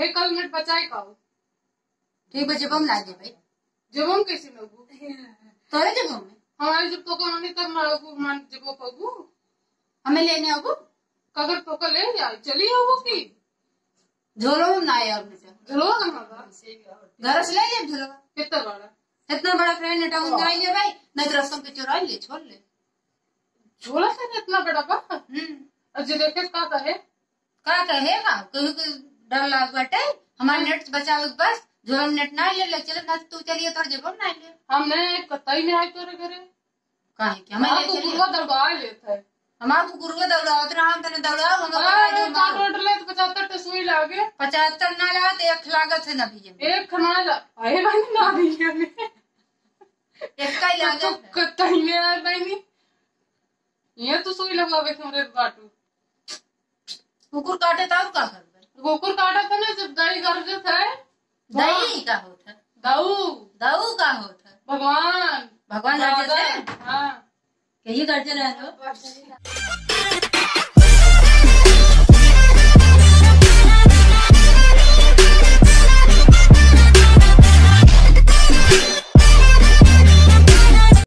हे कल नेट बचाए काऊ ठीक बा जब हम ना जे भाई। जब हम कैसे लगू तोरे जब में। हमारे जब तो कहानी तब मरगू मान जब वो पगू हमें लेने आबू कगर तो कल ले जाए चली आओ की? झोलो में ना अपने से झलो हमारा। घर से ले जाए झोलो। कितना बड़ा? इतना बड़ा फ्रेंड नेटा हम जाए ले भाई। नहीं तो रस्तों पे चुरा ले छोड़ ले। झोला से इतना बड़ा बा हम्म। अजय देखे का था है। का कहेगा कहीं को डर लाग बटे। हमारे नेट बचावे के बस। जो हम नेट ना ले ले चले ना तू चलिए तोर जब हम ना ले। हमने कतई नहीं आई तोरे घरे? काहे कि हमें ले तो चलिए। गुरुआ दौड़ा लेता। है हमार को दौड़ा उतना हम तने दौड़ा हम काट रोट ले तो पचहत्तर तो सुई लागे। पचहत्तर ना लगा तो एक लागत है ना भीजे एक खना आए भाई ना दी हमें एक का ही तो लागत है। कतई में आए भाई ये तो सुई लगावे थे हमरे बाटू। कुकुर काटे तब का करबे गोकुर काटा था ना जब दही गर्ज है। दही का होता दाऊ। दाऊ का होता भगवान। भगवान अर्जन दादा, है हाँ। कहिए गर्जन है तो